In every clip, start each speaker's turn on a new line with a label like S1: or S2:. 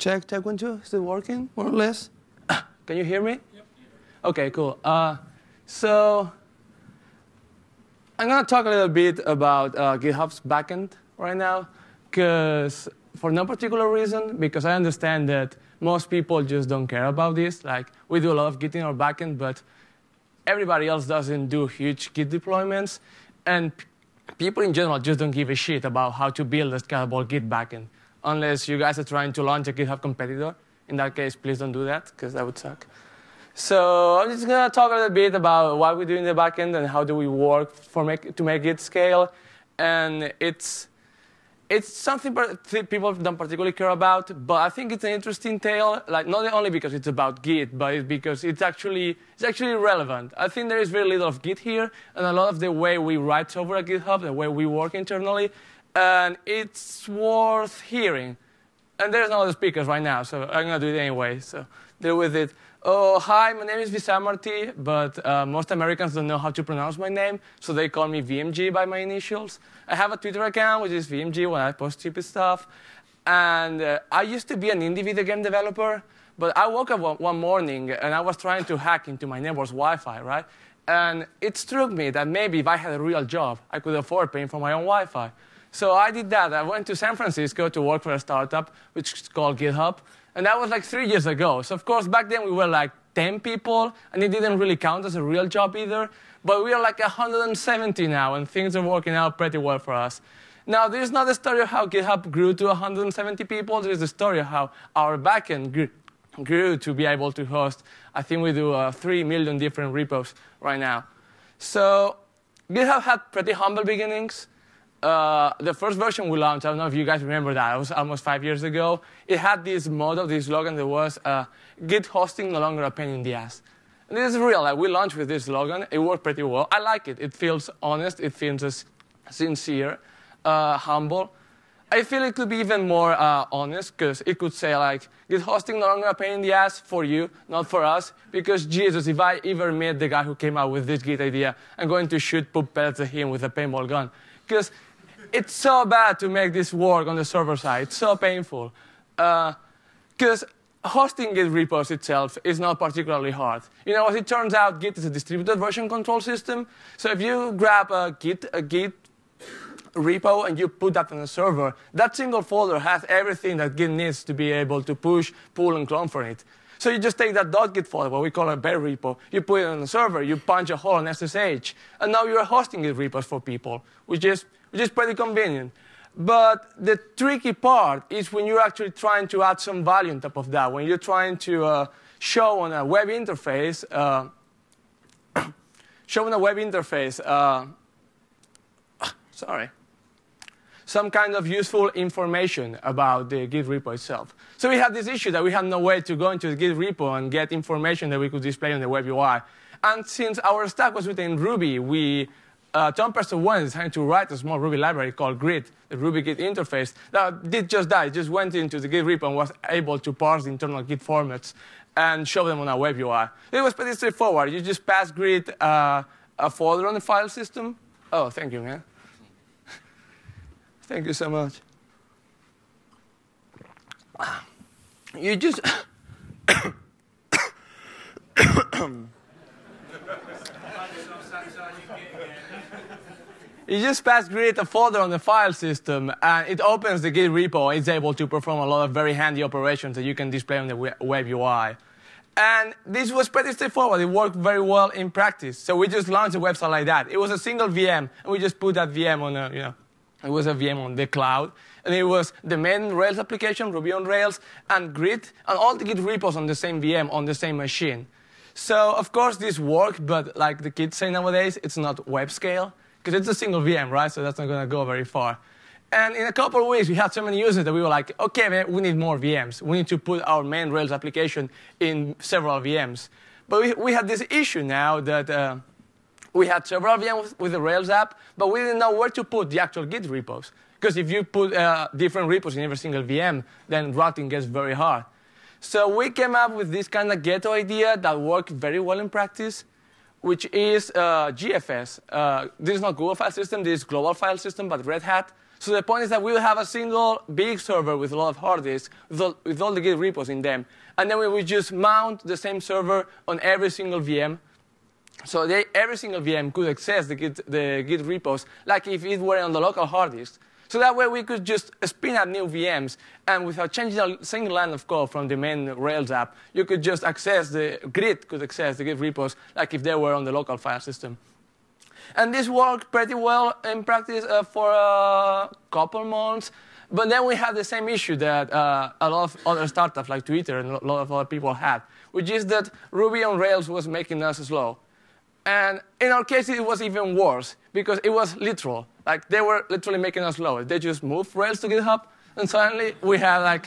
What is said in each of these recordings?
S1: Check, check one, two. Is it working, more or less? Can you hear me?
S2: Yep.
S1: Okay, cool. Uh, so I'm going to talk a little bit about uh, GitHub's backend right now, because for no particular reason, because I understand that most people just don't care about this. Like, we do a lot of Git in our backend, but everybody else doesn't do huge Git deployments. And people in general just don't give a shit about how to build a scalable Git backend, unless you guys are trying to launch a GitHub competitor. In that case, please don't do that, because that would suck. So I'm just going to talk a little bit about what we do in the backend and how do we work for make, to make it scale. And it's, it's something people don't particularly care about, but I think it's an interesting tale, like not only because it's about Git, but it's because it's actually, it's actually relevant. I think there is very little of Git here, and a lot of the way we write software at GitHub, the way we work internally, and it's worth hearing. And there's no other speakers right now, so I'm going to do it anyway, so deal with it. Oh, hi, my name is Vicent Martí, but uh, most Americans don't know how to pronounce my name, so they call me VMG by my initials. I have a Twitter account, which is VMG, when I post stupid stuff. And uh, I used to be an indie video game developer, but I woke up one morning and I was trying to hack into my neighbor's Wi-Fi, right? And it struck me that maybe if I had a real job, I could afford paying for my own Wi-Fi. So I did that. I went to San Francisco to work for a startup, which is called GitHub. And that was like three years ago. So, of course, back then we were like 10 people, and it didn't really count as a real job either. But we are like 170 now, and things are working out pretty well for us. Now, this is not the story of how GitHub grew to 170 people. This is the story of how our backend grew, grew to be able to host. I think we do uh, 3 million different repos right now. So GitHub had pretty humble beginnings uh, the first version we launched, I don't know if you guys remember that, it was almost five years ago. It had this model, this slogan that was uh, Git hosting no longer a pain in the ass. And this is real. Like, we launched with this slogan. It worked pretty well. I like it. It feels honest. It feels sincere, uh, humble. I feel it could be even more uh, honest because it could say like, Git hosting no longer a pain in the ass for you, not for us. Because Jesus, if I ever meet the guy who came up with this Git idea, I'm going to shoot poop pellets at him with a paintball gun. Because it's so bad to make this work on the server side. It's so painful. Because uh, hosting Git repos itself is not particularly hard. You know, as it turns out, Git is a distributed version control system. So if you grab a Git, a Git repo and you put that on a server, that single folder has everything that Git needs to be able to push, pull, and clone from it. So you just take that .git folder, what we call a bare repo, you put it on the server, you punch a hole in SSH, and now you're hosting Git repos for people, which is which is pretty convenient. But the tricky part is when you're actually trying to add some value on top of that, when you're trying to uh, show on a web interface, uh, show on a web interface, uh, sorry, some kind of useful information about the Git repo itself. So we had this issue that we had no way to go into the Git repo and get information that we could display on the web UI. And since our stack was written in Ruby, we uh, Tom Preston-Werner trying to write a small Ruby library called Grit, the Ruby Git interface, that did just that. It just went into the Git repo and was able to parse the internal Git formats and show them on a web UI. It was pretty straightforward. You just pass Grit uh, a folder on the file system. Oh, thank you, man. thank you so much. You just You just pass Grit a folder on the file system, and it opens the Git repo. It's able to perform a lot of very handy operations that you can display on the web UI. And this was pretty straightforward. It worked very well in practice. So we just launched a website like that. It was a single VM, and we just put that VM on a, you know, it was a VM on the cloud. And it was the main Rails application, Ruby on Rails, and Grit, and all the Git repos on the same VM, on the same machine. So, of course, this worked, but like the kids say nowadays, it's not web scale because it's a single VM, right? So that's not going to go very far. And in a couple of weeks, we had so many users that we were like, OK, man, we need more VMs. We need to put our main Rails application in several VMs. But we, we had this issue now that uh, we had several VMs with the Rails app, but we didn't know where to put the actual Git repos. Because if you put uh, different repos in every single VM, then routing gets very hard. So we came up with this kind of ghetto idea that worked very well in practice, which is uh, GFS. Uh, this is not Google File System, this is Global File System, but Red Hat. So the point is that we will have a single big server with a lot of hard disks, with all, with all the Git repos in them. And then we will just mount the same server on every single VM. So they, every single VM could access the Git, the Git repos like if it were on the local hard disk. So that way we could just spin up new VMs, and without changing a single line of code from the main Rails app, you could just access the grid, could access the Git repos like if they were on the local file system. And this worked pretty well in practice uh, for a couple months. But then we had the same issue that uh, a lot of other startups like Twitter and a lot of other people had, which is that Ruby on Rails was making us slow. And in our case, it was even worse because it was literal. Like they were literally making us slower. They just moved Rails to GitHub, and suddenly we had like,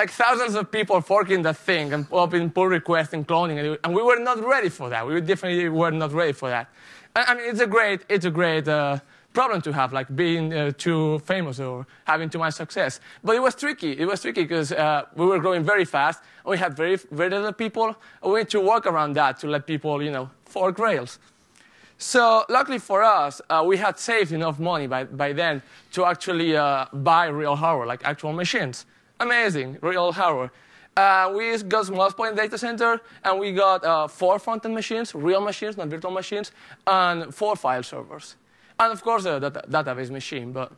S1: like thousands of people forking that thing and opening pull requests and cloning, and we were not ready for that. We definitely were not ready for that. I mean, it's a great, it's a great uh, problem to have, like being uh, too famous or having too much success. But it was tricky. It was tricky because uh, we were growing very fast. And we had very, very little people. And we had to work around that to let people, you know, fork Rails. So luckily for us, uh, we had saved enough money by, by then to actually uh, buy real hardware, like actual machines. Amazing, real hardware. Uh, we got small point data center, and we got uh, four front-end machines, real machines, not virtual machines, and four file servers. And of course, a data database machine. But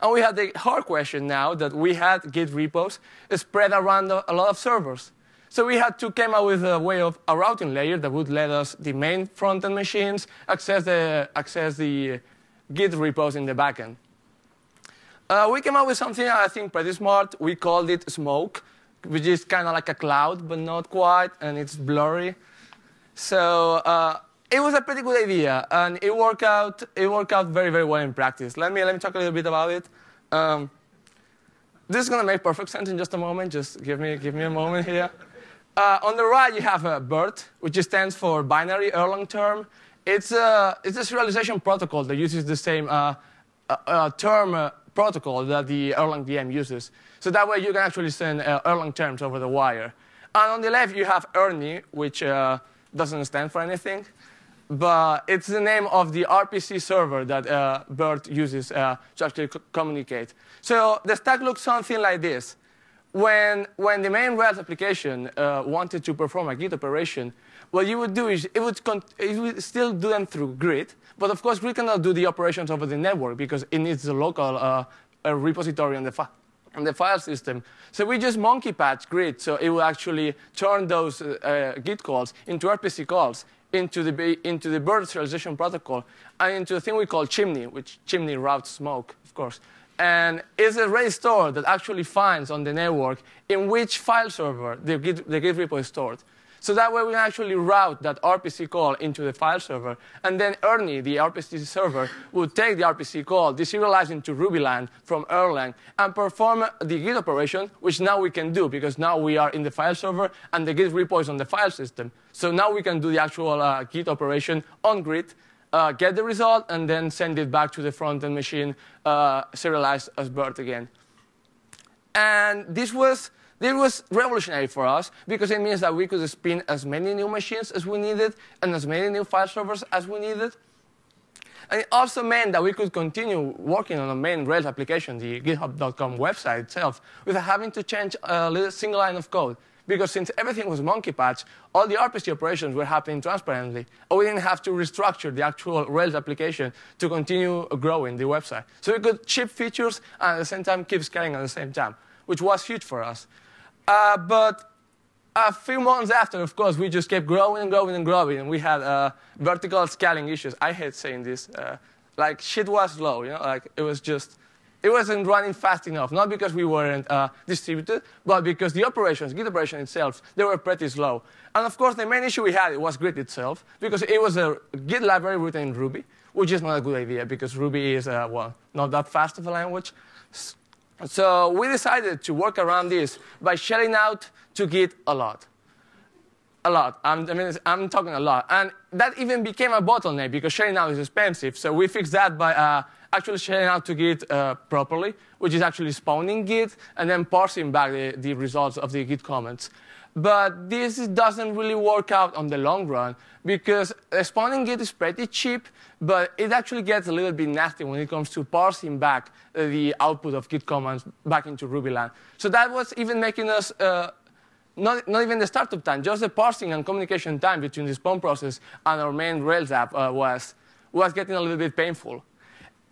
S1: and we had the hard question now that we had Git repos spread around a lot of servers. So we had to come up with a way of a routing layer that would let us, the main front-end machines, access the, access the Git repos in the backend. Uh, we came up with something I think pretty smart. We called it Smoke, which is kind of like a cloud, but not quite, and it's blurry. So uh, it was a pretty good idea, and it worked out. It worked out very, very well in practice. Let me let me talk a little bit about it. Um, this is going to make perfect sense in just a moment. Just give me give me a moment here. Uh, on the right, you have a BERT, which stands for Binary Erlang Term. It's a, it's a serialization protocol that uses the same uh, uh, uh term uh, protocol that the Erlang VM uses. So that way you can actually send uh, Erlang terms over the wire. And on the left, you have Ernie, which doesn't stand for anything. But it's the name of the RPC server that BERT uses to actually communicate. So the stack looks something like this when, when the main Rails application uh, wanted to perform a Git operation, what you would do is it would, it would still do them through Grit, but of course Grit cannot do the operations over the network because it needs a local uh, repository on the, on the file system. So we just monkey patch Grit, so it will actually turn those uh, uh Git calls into RPC calls into the, into the BERT serialization protocol and into a thing we call Chimney, which Chimney routes smoke, of course and it's a Redis store that actually finds on the network in which file server the Git, the Git repo is stored. So that way we can actually route that RPC call into the file server, and then Ernie, the RPC server, will take the RPC call, deserialize into Rubyland from Erlang, and perform the Git operation, which now we can do because now we are in the file server and the Git repo is on the file system. So now we can do the actual uh, Git operation on Git uh, get the result, and then send it back to the front-end machine uh, serialized as BERT again. And this was, this was revolutionary for us because it means that we could spin as many new machines as we needed and as many new file servers as we needed. And it also meant that we could continue working on a main Rails application, the github.com website itself, without having to change a single line of code because since everything was monkey patch, all the RPC operations were happening transparently. And we didn't have to restructure the actual Rails application to continue growing the website. So we could ship features and at the same time keep scaling at the same time, which was huge for us. Uh, but a few months after, of course, we just kept growing and growing and growing, and we had uh, vertical scaling issues. I hate saying this. Uh, like, shit was slow, you know? Like, it was just it wasn't running fast enough, not because we weren't uh, distributed, but because the operations, Git operation itself, they were pretty slow. And of course, the main issue we had was Grit itself, because it was a Git library written in Ruby, which is not a good idea, because Ruby is, uh, well, not that fast of a language. So we decided to work around this by shelling out to Git a lot. A lot. I'm, I mean, I'm talking a lot. And that even became a bottleneck because shelling out is expensive. So we fixed that by uh, actually shelling out to Git uh, properly, which is actually spawning Git and then parsing back the, the results of the Git comments. But this doesn't really work out on the long run because spawning Git is pretty cheap, but it actually gets a little bit nasty when it comes to parsing back the output of Git commands back into Rubyland. So that was even making us uh, not, not even the startup time, just the parsing and communication time between the spawn process and our main Rails app uh, was, was getting a little bit painful.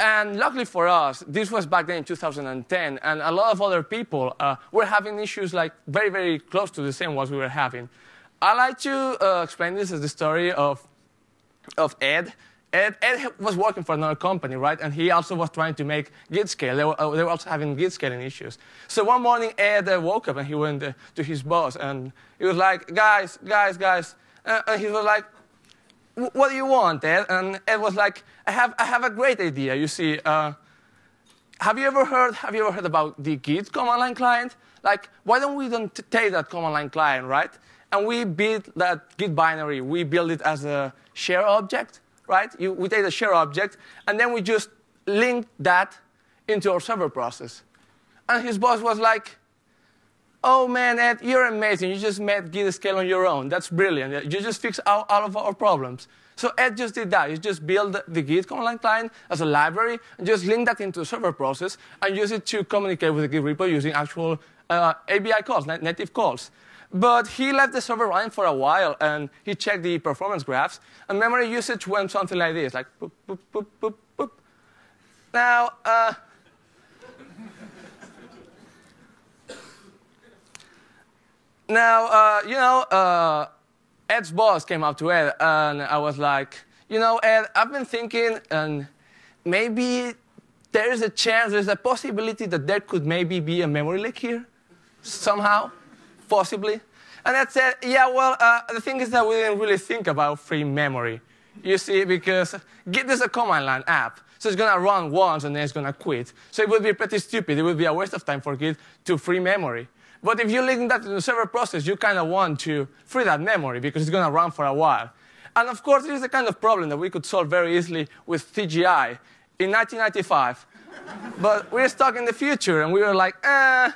S1: And luckily for us, this was back then in 2010, and a lot of other people uh, were having issues like very, very close to the same ones we were having. I like to uh, explain this as the story of, of Ed. Ed. Was working for another company, right? And he also was trying to make Git scale. They were, uh, they were also having Git scaling issues. So one morning, Ed uh, woke up and he went uh, to his boss, and he was like, guys, guys, guys. Uh, and he was like, what do you want, Ed? And Ed was like, I have, I have a great idea. You see, uh, have you ever heard, have you ever heard about the Git command line client? Like, why don't we don't take that command line client, right? And we build that Git binary. We build it as a share object, right? You, we take the share object, and then we just link that into our server process. And his boss was like, Oh man, Ed, you're amazing. You just made Git scale on your own. That's brilliant. You just fixed all, all of our problems. So Ed just did that. He just built the Git command client as a library and just link that into a server process and use it to communicate with the Git repo using actual uh, ABI calls, native calls. But he left the server running for a while and he checked the performance graphs and memory usage went something like this, like boop, boop, boop, boop, boop. Now, uh, Now, uh, you know, uh, Ed's boss came up to Ed, and I was like, you know, Ed, I've been thinking, and maybe there is a chance, there's a possibility that there could maybe be a memory leak here, somehow, possibly. And Ed said, yeah, well, uh, the thing is that we didn't really think about free memory. You see, because Git is a command line app. So it's going to run once and then it's going to quit. So it would be pretty stupid. It would be a waste of time for Git to free memory. But if you link that to the server process, you kind of want to free that memory because it's going to run for a while. And of course, this is the kind of problem that we could solve very easily with CGI in 1995. but we're stuck in the future, and we were like, eh.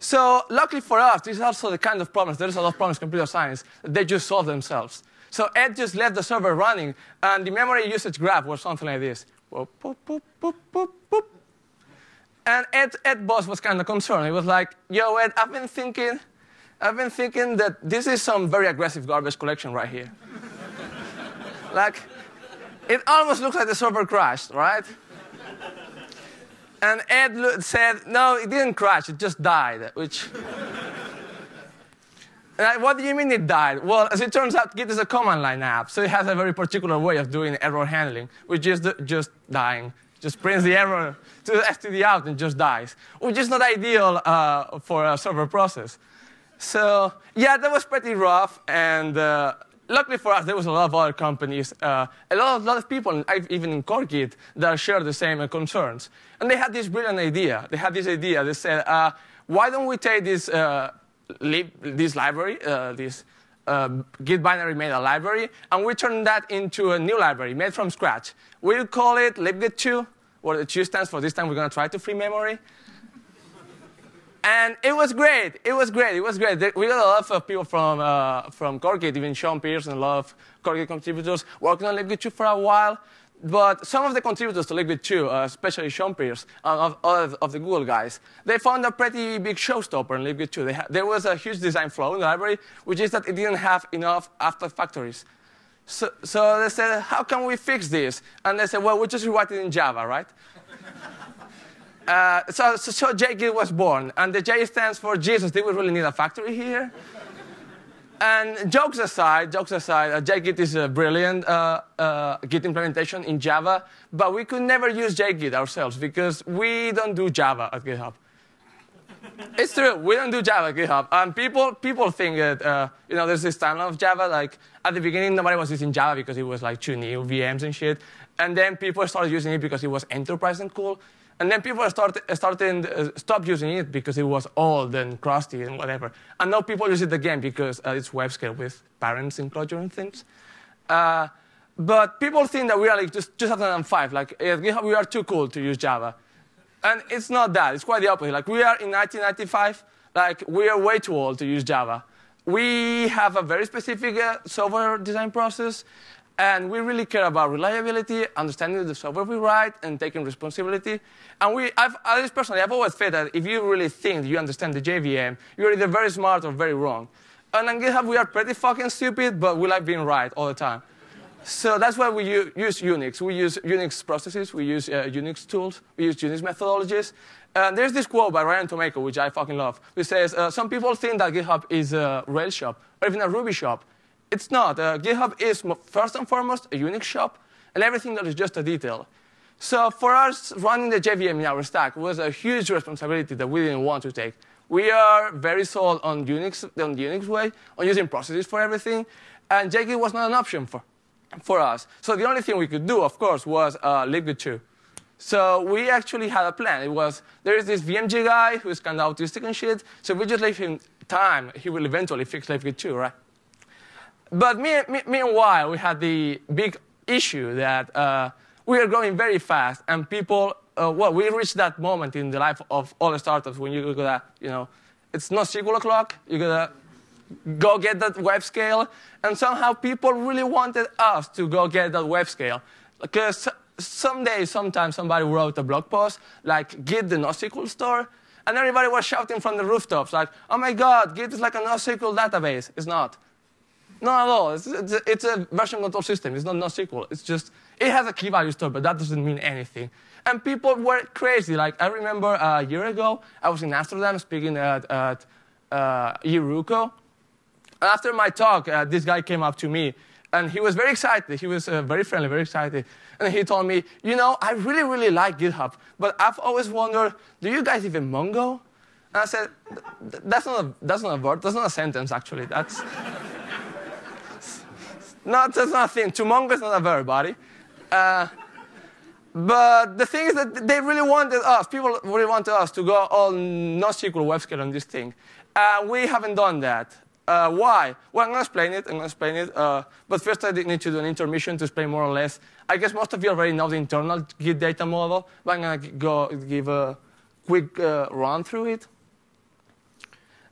S1: So luckily for us, this is also the kind of problems, there's a lot of problems in computer science, that they just solve themselves. So Ed just left the server running, and the memory usage graph was something like this. Boop, boop, boop. And Ed, Ed Boss was kind of concerned. He was like, yo, Ed, I've been thinking, I've been thinking that this is some very aggressive garbage collection right here. like, it almost looks like the server crashed, right? And Ed said, no, it didn't crash, it just died, which... I, what do you mean it died? Well, as it turns out, Git is a command line app, so it has a very particular way of doing error handling, which is just dying just prints the error to the std out and just dies, which is not ideal uh, for a server process. So yeah, that was pretty rough, and uh, luckily for us, there was a lot of other companies, uh, a lot of, lot of people, even in CoreGit, that shared the same concerns. And they had this brilliant idea. They had this idea. They said, uh, why don't we take this, uh, lib, this library, uh, this uh, Git binary made a library, and we turn that into a new library made from scratch. We'll call it libgit2. where the 2 stands for, this time we're going to try to free memory. And it was great. It was great. It was great. We got a lot of people from, uh, from CoreGit, even Shawn Pearce and a lot of CoreGit contributors working on libgit2 for a while. But some of the contributors to libgit2, uh, especially Shawn Pearce, uh, of, of, the Google guys, they found a pretty big showstopper in libgit2. there was a huge design flaw in the library, which is that it didn't have enough abstract factories. So, so they said, how can we fix this? And they said, well, we just rewrite it in Java, right? uh, so, so, so JGit was born, and the J stands for Jesus. Did we really need a factory here? And jokes aside, jokes aside, uh, JGit is a brilliant uh, uh, Git implementation in Java, but we could never use JGit ourselves because we don't do Java at GitHub. it's true, we don't do Java at GitHub. And people, people think that, uh, you know, there's this timeline of Java, like at the beginning, nobody was using Java because it was like too new, VMs and shit. And then people started using it because it was enterprise and cool. And then people started, starting, uh, stopped using it because it was old and crusty and whatever. And now people use it again because uh, it's web scale with parents enclosure and things. Uh, But people think that we are like just 2005, like we are too cool to use Java. And it's not that, it's quite the opposite. Like we are in 1995, like we are way too old to use Java. We have a very specific uh, software design process, and we really care about reliability, understanding the software we write, and taking responsibility. And we, I've, at least personally, I've always felt that if you really think you understand the JVM, you're either very smart or very wrong. And on GitHub, we are pretty fucking stupid, but we like being right all the time. So that's why we use Unix. We use Unix processes, we use uh, Unix tools, we use Unix methodologies. And there's this quote by Ryan Tomayko, which I fucking love, which says, uh, some people think that GitHub is a Rails shop, or even a Ruby shop. It's not. Uh, GitHub is, first and foremost, a Unix shop, and everything that is just a detail. So for us, running the JVM in our stack was a huge responsibility that we didn't want to take. We are very sold on Unix, on the Unix way, on using processes for everything, and JGit was not an option for for us. So the only thing we could do, of course, was uh, libgit 2. So we actually had a plan. It was, there is this VMG guy who's kind of autistic and shit, so we just leave him time. He will eventually fix libgit 2, right? But me, me, meanwhile, we had the big issue that uh, we are growing very fast, and people, uh, well, we reached that moment in the life of all the startups when you gotta, you know, it's not SQL o'clock, you gotta go get that web scale. And somehow people really wanted us to go get that web scale. Because someday, sometime, somebody wrote a blog post, like, Git the NoSQL store. And everybody was shouting from the rooftops, like, oh my God, Git is like a NoSQL database. It's not. Not at all. It's, it's, a, it's a version control system. It's not NoSQL. It's just, it has a key value store, but that doesn't mean anything. And people were crazy. Like, I remember a year ago, I was in Amsterdam speaking at, at uh, Heroku, after my talk, uh, this guy came up to me, and he was very excited. He was uh, very friendly, very excited. And he told me, you know, I really, really like GitHub, but I've always wondered, do you guys even Mongo? And I said, that's not a, that's not a word, that's not a sentence, actually. That's not, that's not a thing. To Mongo is not a verb, buddy. Uh, but the thing is that they really wanted us, people really wanted us to go all NoSQL web scale on this thing. Uh, we haven't done that. Uh, why? Well, I'm going to explain it. I'm going to explain it. Uh, but first, I need to do an intermission to explain more or less. I guess most of you already know the internal Git data model, but I'm going to go give a quick uh, run through it.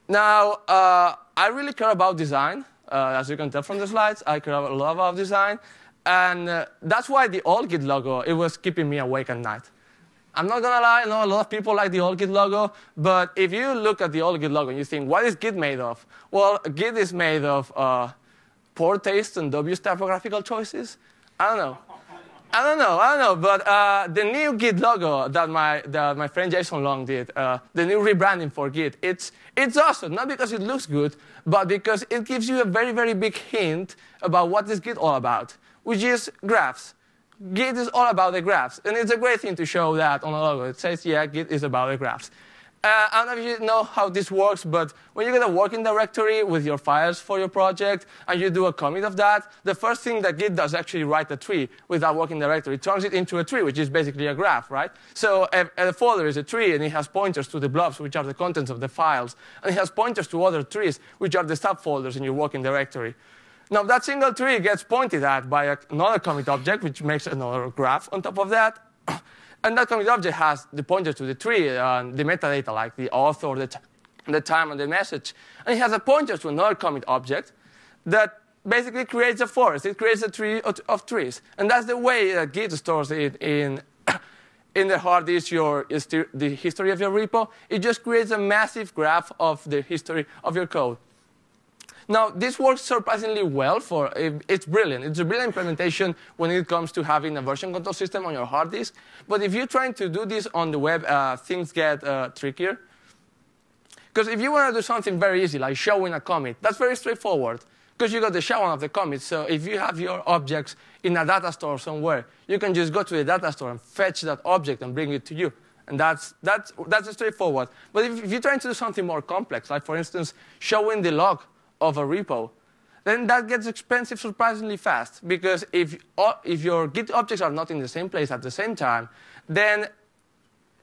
S1: Now, uh, I really care about design. Uh, as you can tell from the slides, I care a lot of design. And uh, that's why the old Git logo, it was keeping me awake at night. I'm not gonna lie, I know a lot of people like the old Git logo, but if you look at the old Git logo and you think, what is Git made of? Well, Git is made of uh, poor taste and dubious typographical choices. I don't know. I don't know, I don't know, but uh, the new Git logo that my, that my friend Jason Long did, uh, the new rebranding for Git, it's, it's awesome, not because it looks good, but because it gives you a very, very big hint about what is Git all about, which is graphs. Git is all about the graphs. And it's a great thing to show that on a logo. It says, yeah, Git is about the graphs. Uh, I don't know if you know how this works, but when you get a working directory with your files for your project and you do a commit of that, the first thing that Git does actually write a tree with that working directory. It turns it into a tree, which is basically a graph, right? So a, a folder is a tree, and it has pointers to the blobs, which are the contents of the files. And it has pointers to other trees, which are the subfolders in your working directory. Now, that single tree gets pointed at by another commit object, which makes another graph on top of that. And that commit object has the pointer to the tree, uh, the metadata, like the author, the, the time, and the message. And it has a pointer to another commit object that basically creates a forest. It creates a tree of, trees. And that's the way that Git stores it in, in the hard disk your, the history of your repo. It just creates a massive graph of the history of your code. Now, this works surprisingly well for, it's brilliant. It's a brilliant implementation when it comes to having a version control system on your hard disk. But if you're trying to do this on the web, uh, things get uh, trickier. Because if you want to do something very easy, like showing a commit, that's very straightforward. Because you got the showing of the commit. So if you have your objects in a data store somewhere, you can just go to the data store and fetch that object and bring it to you. And that's, that's, that's straightforward. But if, if you're trying to do something more complex, like for instance, showing the log of a repo, then that gets expensive surprisingly fast. Because if, if your Git objects are not in the same place at the same time, then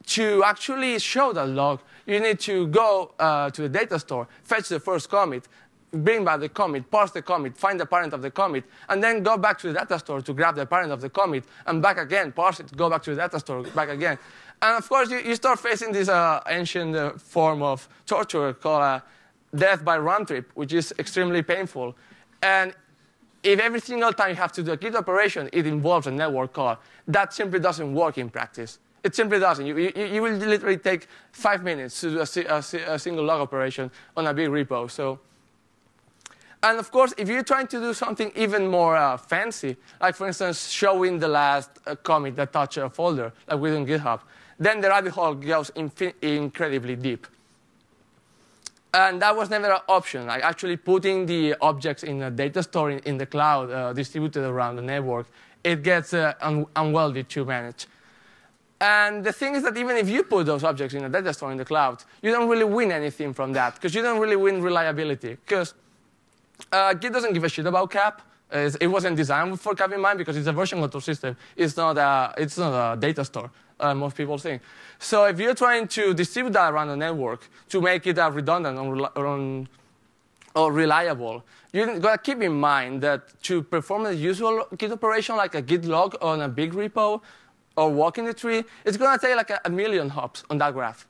S1: to actually show that log, you need to go uh, to the data store, fetch the first commit, bring back the commit, parse the commit, find the parent of the commit, and then go back to the data store to grab the parent of the commit, and back again, parse it, go back to the data store, back again. And of course, you, you start facing this uh, ancient uh, form of torture called death by round trip, which is extremely painful. And if every single time you have to do a Git operation, it involves a network call, that simply doesn't work in practice. It simply doesn't. You, you, you will literally take five minutes to do a, a, a, single log operation on a big repo. So, and of course, if you're trying to do something even more uh, fancy, like for instance, showing the last uh, commit that touched a folder, like within GitHub, then the rabbit hole goes incredibly deep. And that was never an option. Like actually putting the objects in a data store in, in the cloud, uh, distributed around the network, it gets uh, un unwieldy to manage. And the thing is that even if you put those objects in a data store in the cloud, you don't really win anything from that because you don't really win reliability. Because uh, Git doesn't give a shit about cap. it wasn't designed for cap in mind because it's a version control system. It's not a, it's not a data store, uh, most people think. So if you're trying to distribute that around the network to make it uh, redundant or, or reliable, you've got to keep in mind that to perform the usual Git operation like a git log on a big repo, or walking the tree, it's going to take like a, a, million hops on that graph.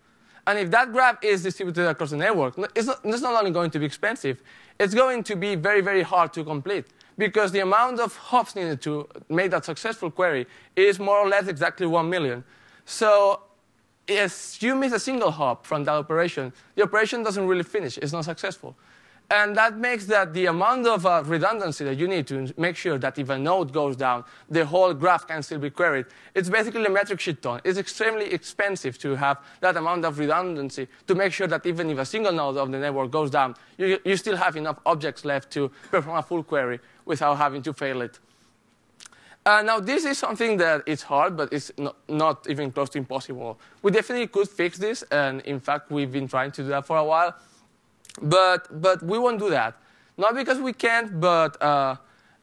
S1: And if that graph is distributed across the network, it's not, it's not only going to be expensive, it's going to be very, very hard to complete because the amount of hops needed to make that successful query is more or less exactly 1 million. So if you miss a single hop from that operation, the operation doesn't really finish. It's not successful. And that makes that the amount of uh, redundancy that you need to make sure that if a node goes down, the whole graph can still be queried. It's basically a metric shit ton. It's extremely expensive to have that amount of redundancy to make sure that even if a single node of the network goes down, you, you still have enough objects left to perform a full query without having to fail it. Uh, now, this is something that is hard, but it's not, not even close to impossible. We definitely could fix this, and in fact, we've been trying to do that for a while. But, but we won't do that. Not because we can't, but uh,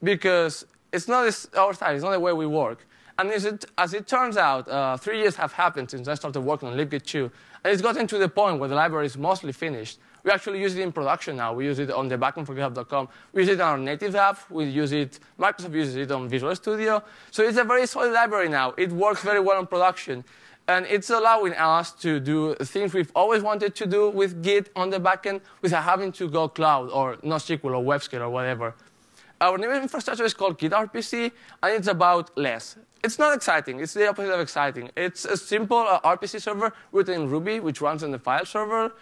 S1: because it's not our style, it's not the way we work. And as it, as it turns out, uh, three years have happened since I started working on libgit 2, and it's gotten to the point where the library is mostly finished. We actually use it in production now. We use it on the backend for GitHub.com. We use it on our native app. We use it, Microsoft uses it on Visual Studio. So it's a very solid library now. It works very well in production. And it's allowing us to do things we've always wanted to do with Git on the backend without having to go cloud or NoSQL or WebScale or whatever. Our new infrastructure is called Git RPC, and it's about less. It's not exciting. It's the opposite of exciting. It's a simple uh, RPC server written in Ruby, which runs on the file server.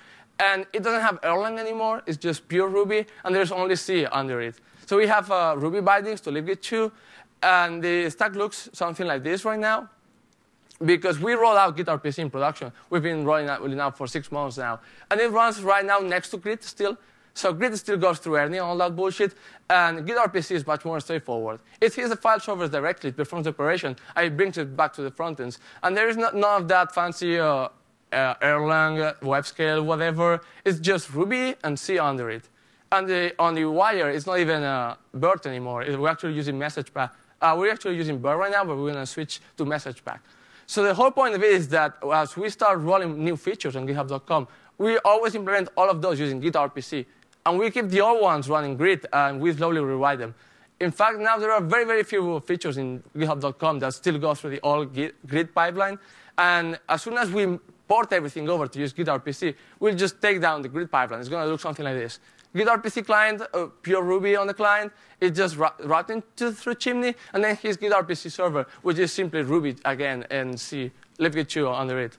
S1: And it doesn't have Erlang anymore. It's just pure Ruby, and there's only C under it. So we have uh, Ruby bindings to libgit 2, and the stack looks something like this right now because we roll out Git RPC in production. We've been rolling out, rolling out for six months now. And it runs right now next to Grit still. So Grit still goes through Ernie and all that bullshit. And Git RPC is much more straightforward. It hits the file servers directly, it performs the operation, and it brings it back to the front ends. And there is not, none of that fancy uh, uh, Erlang, WebScale, whatever. It's just Ruby and C under it. And the, on the wire, it's not even uh, BERT anymore. We're actually using MessagePack. Uh, we're actually using BERT right now, but we're going to switch to message MessagePack. So the whole point of it is that as we start rolling new features on GitHub.com, we always implement all of those using Git RPC. And we keep the old ones running Grit, and we slowly rewrite them. In fact, now there are very, very few features in GitHub.com that still go through the old Grit pipeline. And as soon as we port everything over to use Git RPC, we'll just take down the Grit pipeline. It's going to look something like this. Git RPC client, uh, pure Ruby on the client, it's just routing to, through Chimney, and then his Git RPC server, which is simply Ruby again and C, libgit 2 under it.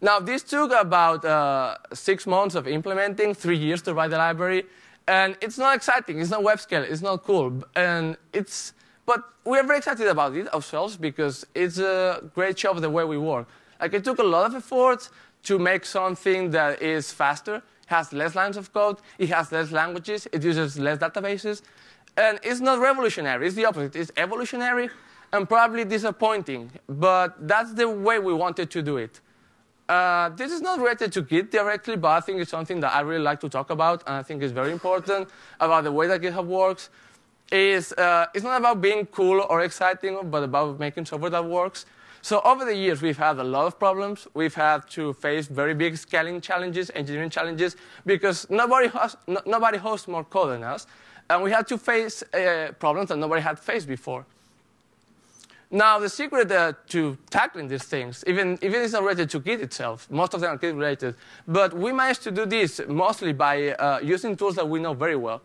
S1: Now, this took about uh, six months of implementing, three years to write the library, and it's not exciting. It's not web scale. It's not cool, and it's. But we're very excited about it ourselves because it's a great show of the way we work. Like it took a lot of effort to make something that is faster has less lines of code, it has less languages, it uses less databases. And it's not revolutionary, it's the opposite. It's evolutionary and probably disappointing, but that's the way we wanted to do it. Uh, this is not related to Git directly, but I think it's something that I really like to talk about, and I think is very important about the way that GitHub works. Is uh, it's not about being cool or exciting, but about making software that works. So over the years, we've had a lot of problems. We've had to face very big scaling challenges, engineering challenges, because nobody, hosts, no, nobody hosts more code than us. And we had to face uh, problems that nobody had faced before. Now, the secret uh, to tackling these things, even, even it's not related to Git itself, most of them are Git related, but we managed to do this mostly by uh, using tools that we know very well.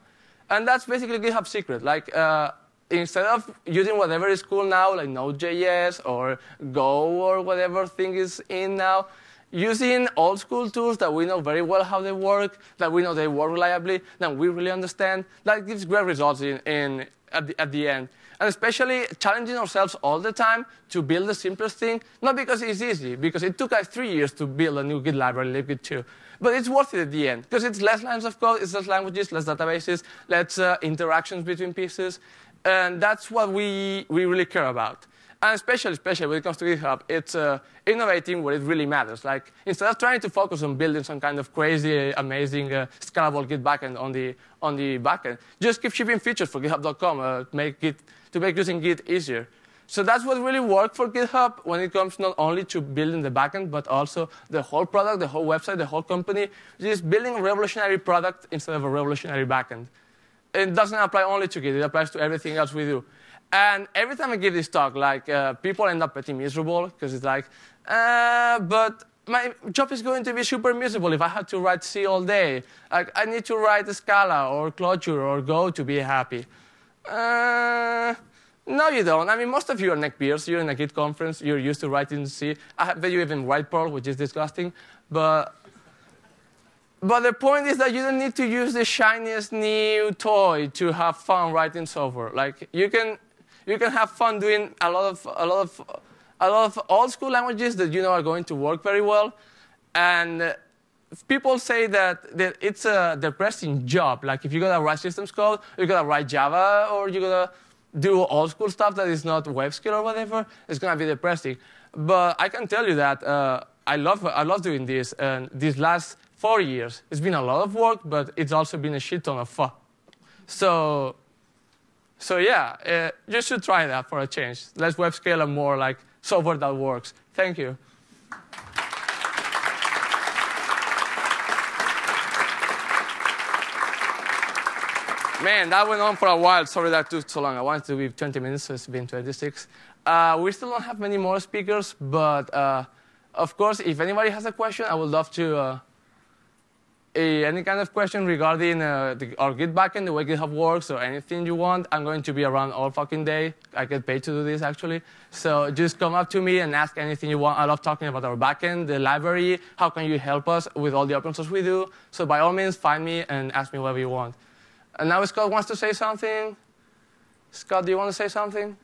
S1: And that's basically GitHub secret. Like, uh, instead of using whatever is cool now, like Node.js or Go or whatever thing is in now, using old school tools that we know very well how they work, that we know they work reliably, that we really understand, that gives great results in, in at, the, at the end. And especially challenging ourselves all the time to build the simplest thing, not because it's easy, because it took us three years to build a new Git library, Libgit 2. But it's worth it at the end, because it's less lines of code, it's less languages, less databases, less uh, interactions between pieces. And that's what we, we really care about. And especially, especially when it comes to GitHub, it's uh, innovating where it really matters. Like instead of trying to focus on building some kind of crazy, amazing, uh, scalable Git backend on the on the backend, just keep shipping features for GitHub.com, uh, make Git to make using Git easier. So that's what really worked for GitHub when it comes not only to building the backend, but also the whole product, the whole website, the whole company. Just building a revolutionary product instead of a revolutionary backend. It doesn't apply only to Git, it applies to everything else we do. And every time I give this talk, like uh, people end up pretty miserable because it's like, uh, but my job is going to be super miserable if I have to write C all day. Like I need to write Scala or Clojure or Go to be happy. Uh, no, you don't. I mean, most of you are neckbeards. You're in a Git conference. You're used to writing C. I bet you even write Perl, which is disgusting. But, but the point is that you don't need to use the shiniest new toy to have fun writing software. Like, you can, you can have fun doing a lot of, a lot of, a lot of old school languages that you know are going to work very well. And people say that, that it's a depressing job. Like if you gotta write systems code, you gotta write Java, or you gotta do old school stuff that is not web scale or whatever, it's gonna be depressing. But I can tell you that uh, I love I love doing this. And these last four years, it's been a lot of work, but it's also been a shit ton of fun. So, so yeah, uh, you should try that for a change. Less web scale and more like software that works. Thank you. Man, that went on for a while. Sorry that took so long. I wanted to be 20 minutes, so it's been 26. Uh, we still don't have many more speakers, but uh, of course, if anybody has a question, I would love to. Any kind of question regarding uh, the, our Git backend, the way GitHub works, or anything you want, I'm going to be around all fucking day. I get paid to do this, actually. So just come up to me and ask anything you want. I love talking about our backend, the library, how can you help us with all the open source we do. So by all means, find me and ask me whatever you want. And now Scott wants to say something. Scott, do you want to say something?